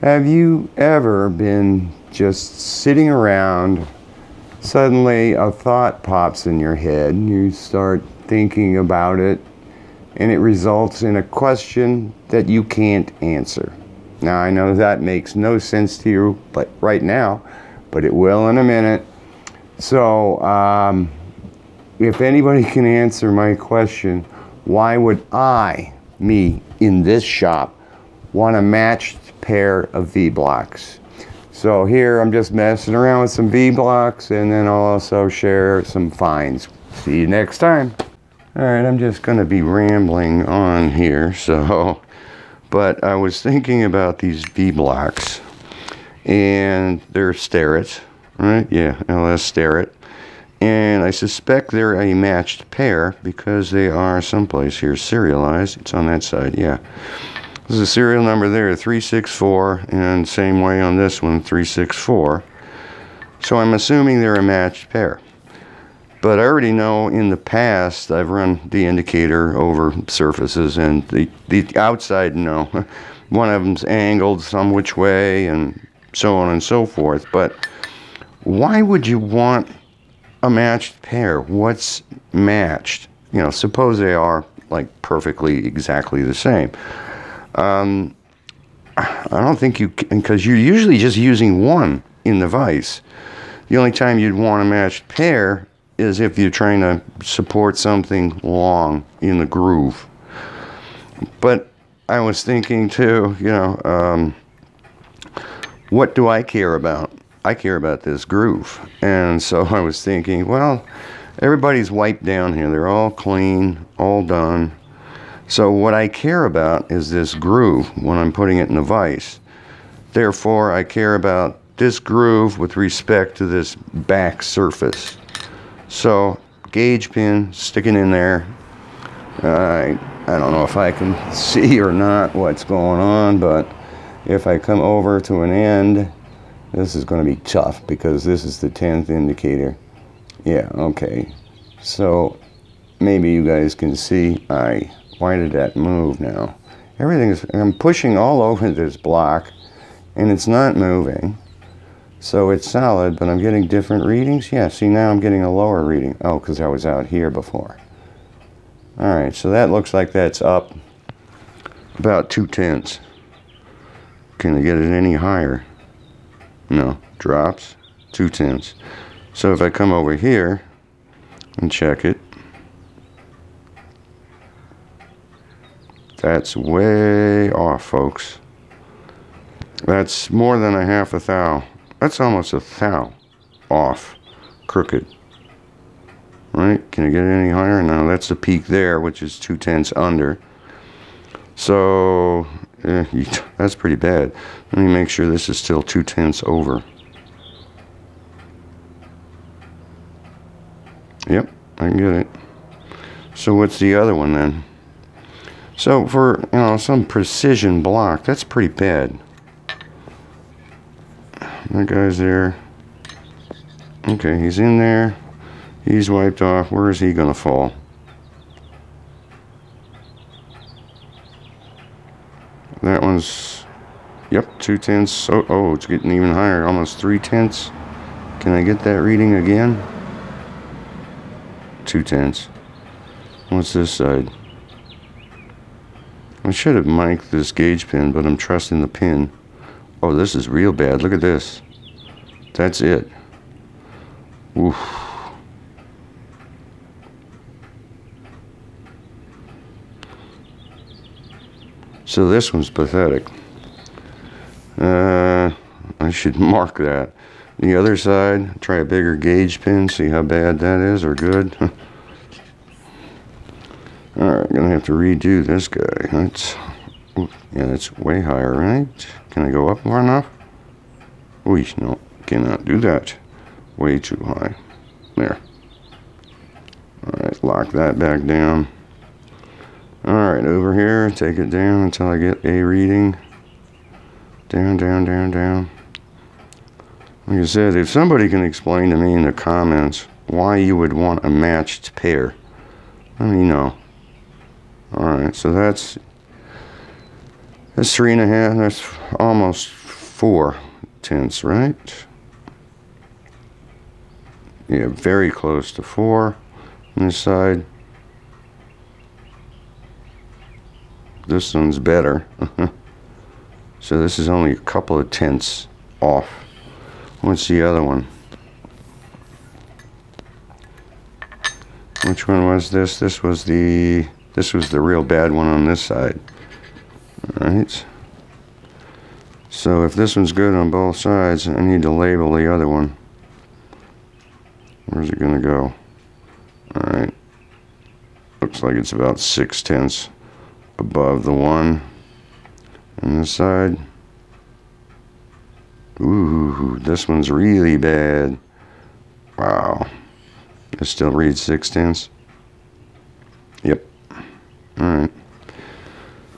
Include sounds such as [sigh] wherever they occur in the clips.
Have you ever been just sitting around? Suddenly, a thought pops in your head, and you start thinking about it, and it results in a question that you can't answer. Now, I know that makes no sense to you, but right now, but it will in a minute. So, um, if anybody can answer my question, why would I, me, in this shop, want to matched pair of V-blocks? So here I'm just messing around with some V-blocks and then I'll also share some finds. See you next time. All right, I'm just gonna be rambling on here, so, but I was thinking about these V-blocks and they're Starrett, right? Yeah, LS Starrett. And I suspect they're a matched pair because they are someplace here serialized. It's on that side, yeah. There's a serial number there, 364, and same way on this one, 364. So I'm assuming they're a matched pair. But I already know in the past I've run the indicator over surfaces and the, the outside no. [laughs] One of them's angled some which way and so on and so forth. But why would you want a matched pair. What's matched? You know, suppose they are like perfectly exactly the same. Um, I don't think you can, because you're usually just using one in the vise. The only time you'd want a matched pair is if you're trying to support something long in the groove. But I was thinking too, you know, um, what do I care about? I care about this groove. And so [laughs] I was thinking, well, everybody's wiped down here. They're all clean, all done. So what I care about is this groove when I'm putting it in the vise. Therefore, I care about this groove with respect to this back surface. So gauge pin sticking in there. I, I don't know if I can [laughs] see or not what's going on, but if I come over to an end, this is going to be tough because this is the 10th indicator. Yeah, okay. So maybe you guys can see, I, why did that move now? Everything is, I'm pushing all over this block and it's not moving. So it's solid, but I'm getting different readings. Yeah, see now I'm getting a lower reading. Oh, because I was out here before. All right, so that looks like that's up about two tenths. Can I get it any higher? No, drops, two tenths. So if I come over here and check it, that's way off, folks. That's more than a half a thou. That's almost a thou off, crooked. Right? Can I get it any higher? No, that's the peak there, which is two tenths under. So Eh, [laughs] that's pretty bad. Let me make sure this is still two tenths over. Yep, I can get it. So what's the other one then? So for, you know, some precision block, that's pretty bad. That guy's there. Okay, he's in there. He's wiped off. Where is he going to fall? That one's, yep, two tenths. Oh, oh, it's getting even higher, almost three tenths. Can I get that reading again? Two tenths. What's this side? I should have mic'd this gauge pin, but I'm trusting the pin. Oh, this is real bad. Look at this. That's it. Oof. So this one's pathetic. Uh, I should [laughs] mark that. The other side, try a bigger gauge pin, see how bad that is or good. [laughs] Alright, gonna have to redo this guy. That's, yeah, that's way higher, right? Can I go up far enough? Ooh, no, cannot do that. Way too high. There. Alright, lock that back down. Alright, over here, take it down until I get a reading. Down, down, down, down. Like I said, if somebody can explain to me in the comments why you would want a matched pair, let me know. Alright, so that's that's three and a half, that's almost four tenths, right? Yeah, very close to four on this side. This one's better. [laughs] so this is only a couple of tenths off. What's the other one? Which one was this? This was the this was the real bad one on this side. Alright. So if this one's good on both sides, I need to label the other one. Where's it gonna go? Alright. Looks like it's about six tenths above the one on this side. Ooh, this one's really bad. Wow. It still reads six tenths. Yep. Alright.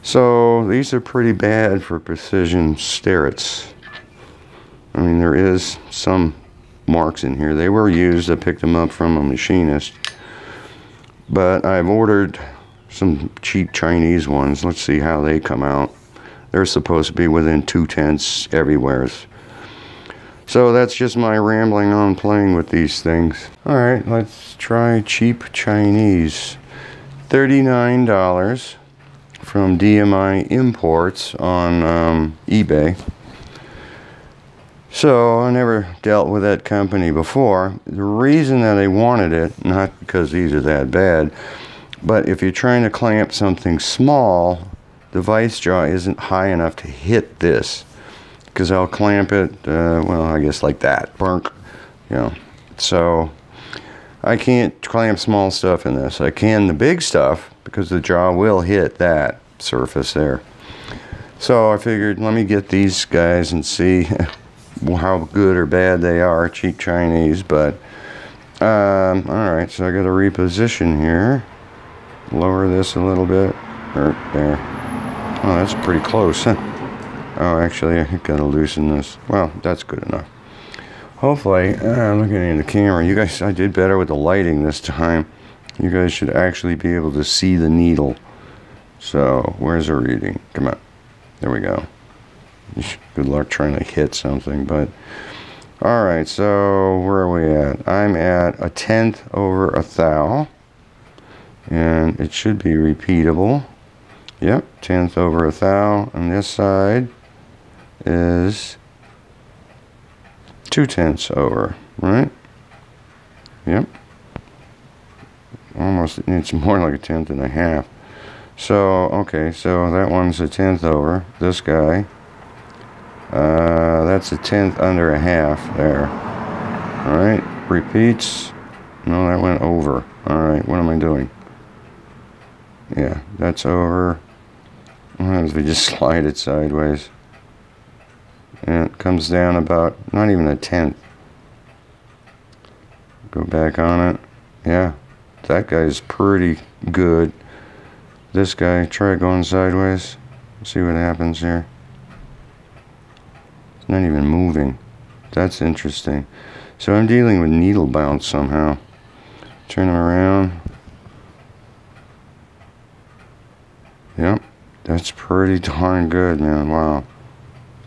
So these are pretty bad for precision Starretts. I mean, there is some marks in here. They were used. I picked them up from a machinist. But I've ordered some cheap Chinese ones. Let's see how they come out. They're supposed to be within two tenths everywhere. So that's just my rambling on playing with these things. Alright, let's try cheap Chinese. $39 from DMI Imports on um, eBay. So I never dealt with that company before. The reason that I wanted it, not because these are that bad, but if you're trying to clamp something small, the vice jaw isn't high enough to hit this. Because I'll clamp it, uh, well, I guess like that, burk, you know. So I can't clamp small stuff in this. I can the big stuff because the jaw will hit that surface there. So I figured, let me get these guys and see [laughs] how good or bad they are, cheap Chinese, but um, alright, so I got to reposition here. Lower this a little bit. There. Oh, that's pretty close. Huh? Oh, actually, I got to loosen this. Well, that's good enough. Hopefully, uh, I'm looking in the camera, you guys, I did better with the lighting this time. You guys should actually be able to see the needle. So, where's our reading? Come on. There we go. Good luck trying to hit something, but all right. So where are we at? I'm at a tenth over a thou, and it should be repeatable. Yep, tenth over a thou. On this side is two tenths over, right? Yep. Almost, it's more like a tenth and a half. So, okay, so that one's a tenth over. This guy uh, that's a tenth under a half there. Alright, repeats. No, that went over. Alright, what am I doing? Yeah, that's over. What if we just [laughs] slide it sideways? And it comes down about, not even a tenth. Go back on it. Yeah, that guy's pretty good. This guy, try going sideways. See what happens here It's not even moving. That's interesting. So I'm dealing with needle bounce somehow. Turn them around. Yep, that's pretty [laughs] darn good, man. Wow.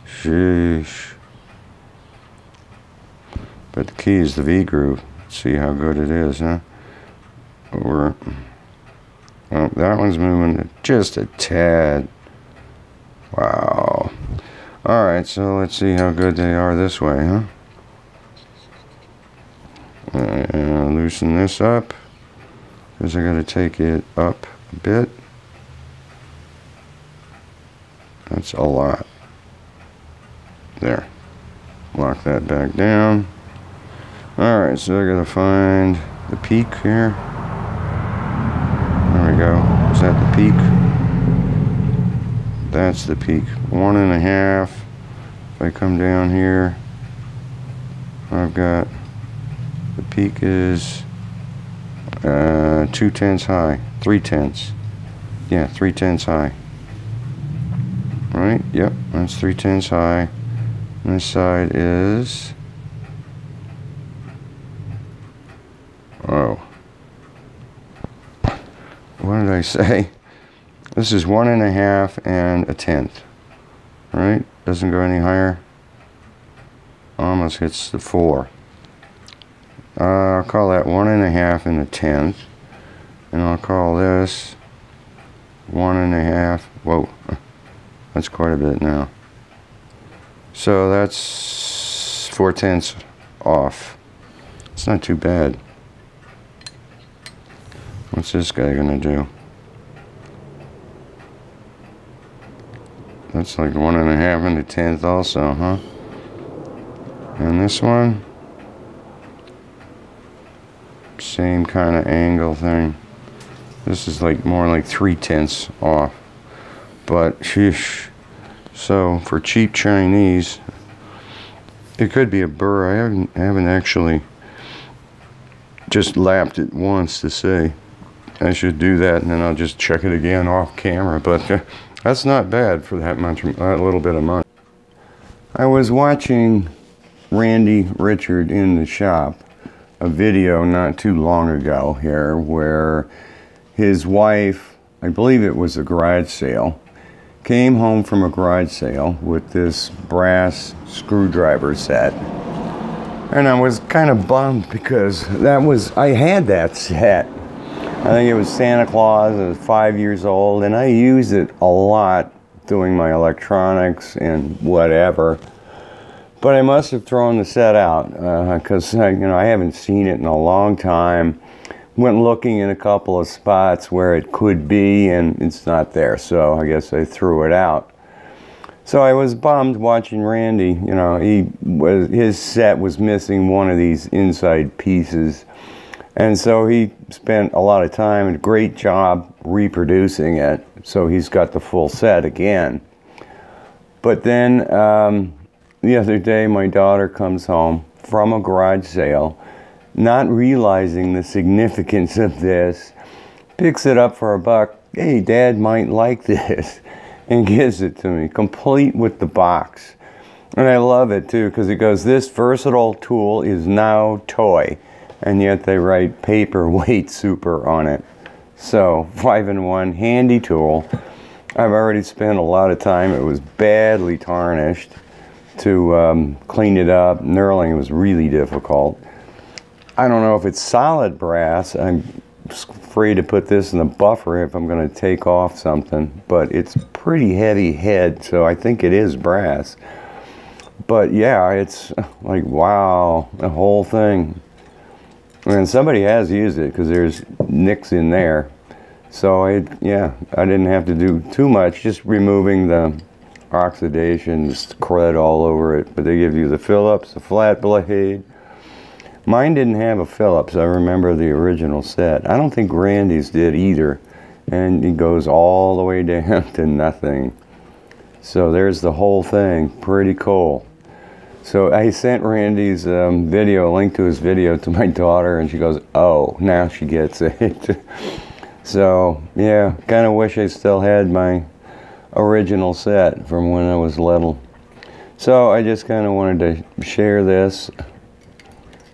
Sheesh. But the key is the V groove. See how good it is, huh? Or, well, that one's moving just a tad. Wow. Alright, so let's see how good they are this way, huh? And loosen this up because I got to take it up a bit. That's a lot. There. Lock that back down. Alright, so I got to find the peak here. Go. Is that the peak? that's the peak. One and a half. If I come down here I've got the peak is uh, two tenths high. Three tenths. Yeah three tenths high. Right? Yep that's three tenths high. And this side is oh I say this is one and a half and a tenth. Right? Doesn't go any higher. almost hits the four. Uh, I'll call that one and a half and a tenth. And I'll call this one and a half. Whoa, [laughs] that's quite a bit now. So that's four tenths off. It's not too bad. What's this guy gonna do? That's like one and a half and a tenth also, huh? And this one, same kind of angle thing. This is like more like three tenths off. But sheesh. So for cheap Chinese, it could be a burr. I haven't, I haven't actually just lapped it once to see. I should do that and then I'll just check it again off camera. But [laughs] that's not bad for that much, a little bit of money. I was watching Randy Richard in the shop a video not too long ago here where his wife, I believe it was a garage sale, came home from a garage sale with this brass screwdriver set. And I was kind of bummed because that was, I had that set. I think it was Santa Claus, I was five years old, and I used it a lot doing my electronics and whatever. But I must have thrown the set out because uh, you know I haven't seen it in a long time. Went looking in a couple of spots where it could be and it's not there so I guess I threw it out. So I was bummed watching Randy you know he was his set was missing one of these inside pieces and so he spent a lot of time and a great job reproducing it so he's got the full set again but then um, the other day my daughter comes home from a garage sale not realizing the significance of this, picks it up for a buck. Hey, Dad might like this, [laughs] and gives it to me, complete with the box. And I love it too, because it goes, This versatile tool is now toy. And yet they write paperweight [laughs] super on it. So, 5 in 1, handy tool. I've already spent a lot of time. It was badly tarnished to um, clean it up. Knurling was really difficult. I don't know if it's solid brass. I'm afraid to put this in the buffer if I'm going to take off something, but it's pretty heavy head, so I think it is brass. But yeah, it's [laughs] like, wow, the whole thing. And somebody has used it because there's nicks in there. So I, yeah, I didn't have to do too much, just removing the oxidation, crud all over it. But they give you the Phillips, the flat blade, Mine didn't have a Phillips. I remember the original set. I don't think Randy's did either. And it goes all the way [laughs] down to nothing. So there's the whole thing. Pretty cool. So I sent Randy's um, video, a link to his video to my [laughs] daughter, and she goes, oh, now she gets [laughs] it. so, yeah, kind of wish I still had my original set from when I was little. So I just kind of wanted to share this.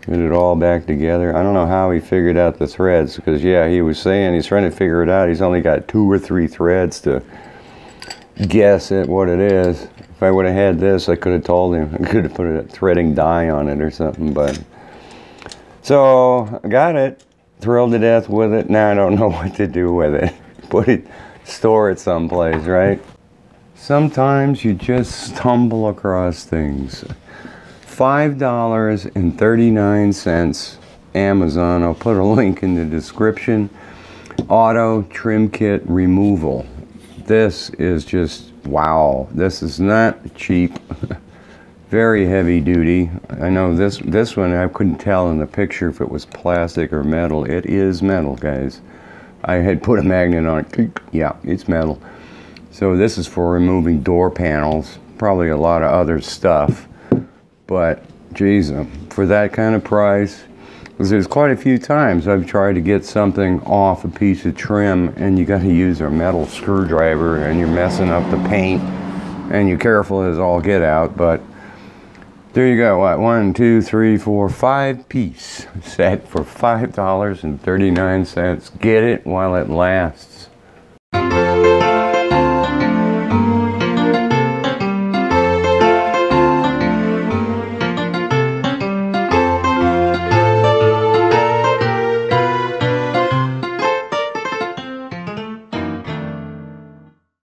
Get it all back together. I don't know how he figured out the threads because, yeah, he was saying he's trying to figure it out. He's only got two or three threads to guess at what it is. If I would have had this, I could have told him. [laughs] I could have put a threading die on it or something. But so I got it. Thrilled to death with it. Now I don't [laughs] know what to do with it. [laughs] Put it, store it someplace, right? Sometimes you just stumble across things. $5.39 Amazon. I'll put a link in the description. Auto trim kit removal. This is just wow. This is not cheap. [laughs] Very heavy duty. I know this this one I couldn't tell in the picture if it was plastic or metal. It is metal, guys. I had put a magnet on it. [clears throat] Yeah, it's metal. So this is for removing door panels, probably a lot of other stuff. But, geez, uh, for that kind of price, there's quite a few times I've tried to get something off a piece of trim and you got to use a metal screwdriver and you're messing up the paint and you're careful as all get out. But there you go. What? One, two, three, four, five piece set for $5.39. Get it while it lasts.